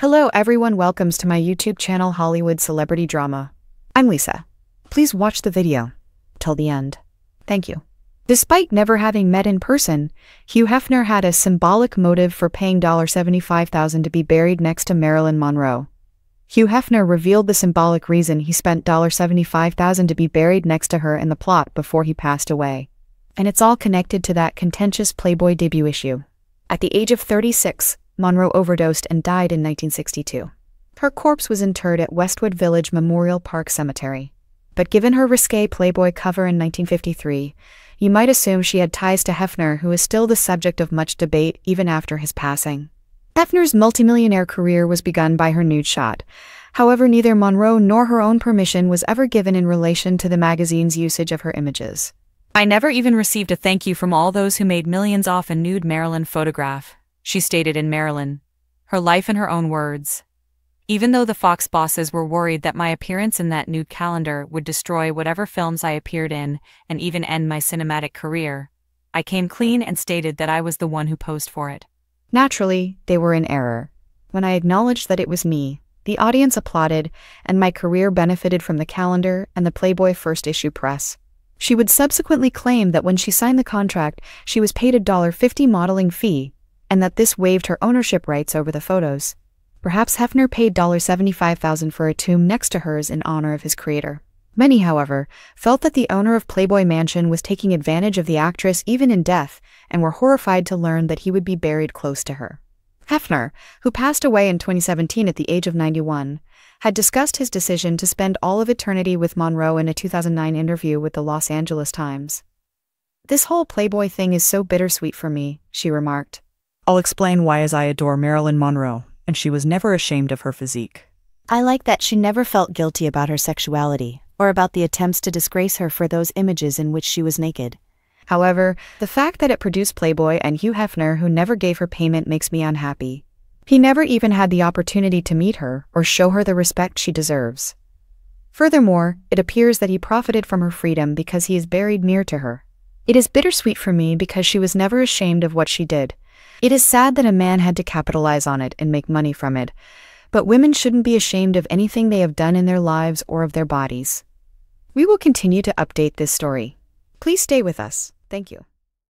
Hello everyone welcomes to my YouTube channel Hollywood Celebrity Drama. I'm Lisa. Please watch the video till the end. Thank you. Despite never having met in person, Hugh Hefner had a symbolic motive for paying $75,000 to be buried next to Marilyn Monroe. Hugh Hefner revealed the symbolic reason he spent $75,000 to be buried next to her in the plot before he passed away. And it's all connected to that contentious Playboy debut issue. At the age of 36, Monroe overdosed and died in 1962. Her corpse was interred at Westwood Village Memorial Park Cemetery. But given her risque Playboy cover in 1953, you might assume she had ties to Hefner, who is still the subject of much debate even after his passing. Hefner's multimillionaire career was begun by her nude shot. However, neither Monroe nor her own permission was ever given in relation to the magazine's usage of her images. I never even received a thank you from all those who made millions off a nude Marilyn photograph, she stated in Marilyn. Her life in her own words. Even though the Fox bosses were worried that my appearance in that nude calendar would destroy whatever films I appeared in and even end my cinematic career, I came clean and stated that I was the one who posed for it. Naturally, they were in error. When I acknowledged that it was me, the audience applauded, and my career benefited from the calendar and the Playboy first issue press. She would subsequently claim that when she signed the contract, she was paid a $50 modeling fee, and that this waived her ownership rights over the photos. Perhaps Hefner paid $75,000 for a tomb next to hers in honor of his creator. Many, however, felt that the owner of Playboy Mansion was taking advantage of the actress even in death and were horrified to learn that he would be buried close to her. Hefner, who passed away in 2017 at the age of 91, had discussed his decision to spend all of eternity with Monroe in a 2009 interview with the Los Angeles Times. This whole Playboy thing is so bittersweet for me, she remarked. I'll explain why as I adore Marilyn Monroe, and she was never ashamed of her physique. I like that she never felt guilty about her sexuality, or about the attempts to disgrace her for those images in which she was naked. However, the fact that it produced Playboy and Hugh Hefner, who never gave her payment, makes me unhappy. He never even had the opportunity to meet her or show her the respect she deserves. Furthermore, it appears that he profited from her freedom because he is buried near to her. It is bittersweet for me because she was never ashamed of what she did. It is sad that a man had to capitalize on it and make money from it, but women shouldn't be ashamed of anything they have done in their lives or of their bodies. We will continue to update this story. Please stay with us. Thank you.